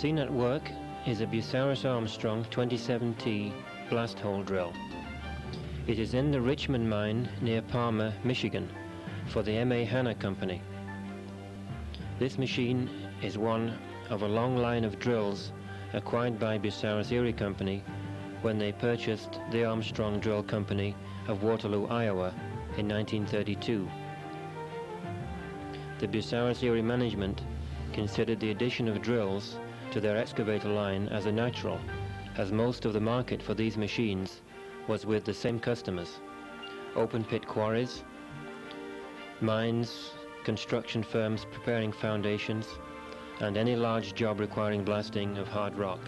machine at work is a Bucyrus Armstrong 27T blast hole drill. It is in the Richmond mine near Palmer, Michigan, for the M.A. Hanna Company. This machine is one of a long line of drills acquired by Bucyrus Erie Company when they purchased the Armstrong Drill Company of Waterloo, Iowa in 1932. The Bucyrus Erie management considered the addition of drills to their excavator line as a natural, as most of the market for these machines was with the same customers, open pit quarries, mines, construction firms preparing foundations, and any large job requiring blasting of hard rock.